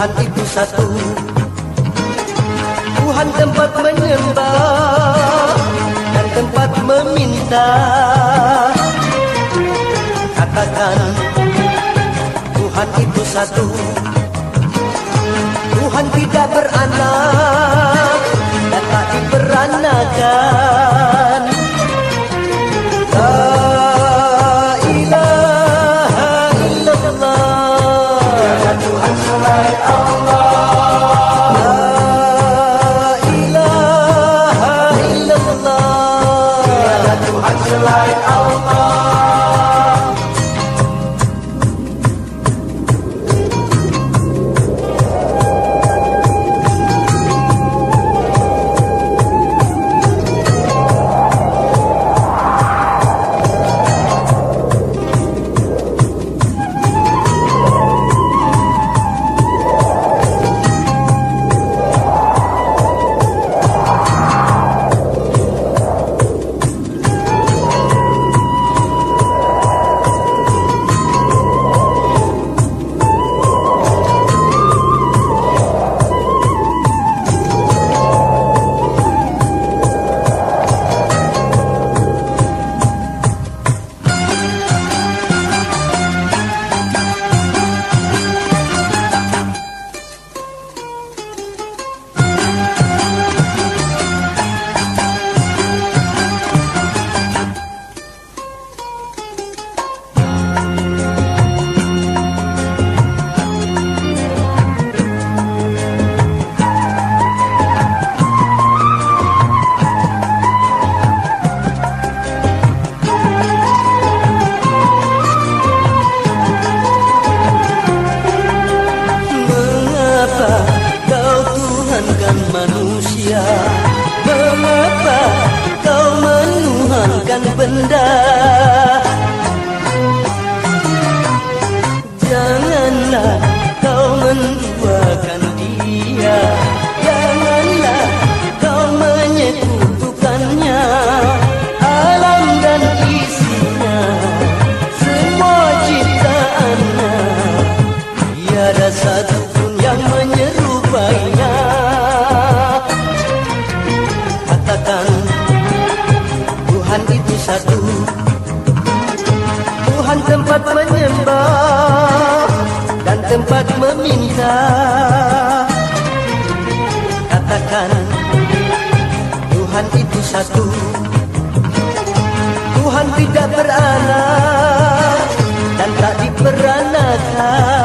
Tuhan itu satu. Tuhan tempat menyembah Dan tempat meminta. Katakan Tuhan itu satu. Tuhan tidak beranak ilaha menyembah Dan tempat meminta. Katakan Tuhan itu satu. Tuhan tidak beranak Dan tak diperanakan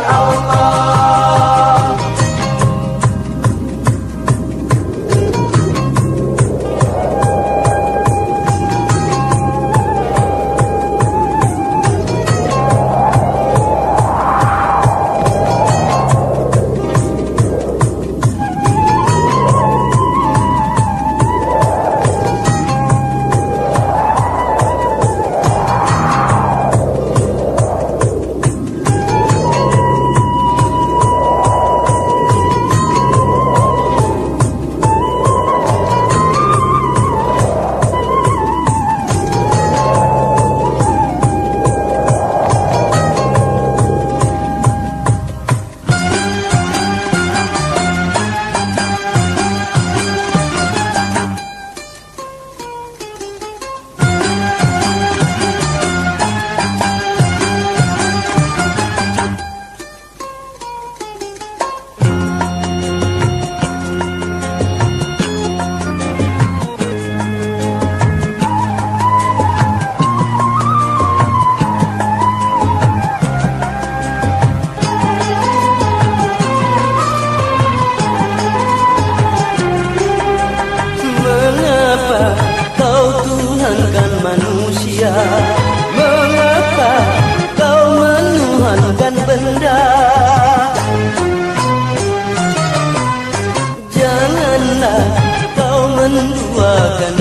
Allah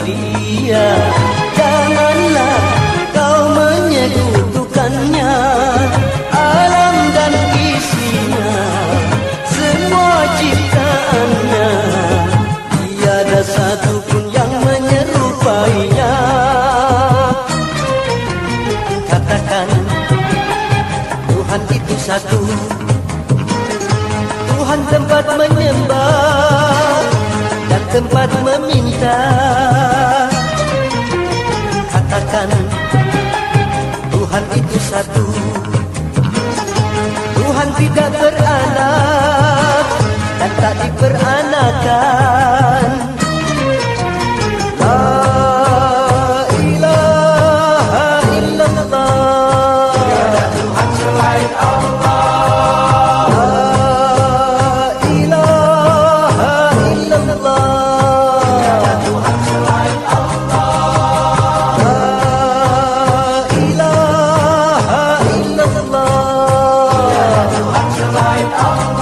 dia. Janganlah kau menyekutukannya Alam dan isinya Semua ciptaannya. Tiada satu pun yang menyerupainya. Katakan Tuhan itu satu. Tuhan tempat menyembah Dan tempat beranakan. La ilaha illallah. Tiada Tuhan selain Allah La ilaha illallah. Tiada Tuhan selain Allah La ilaha illallah. Tiada Tuhan selain Allah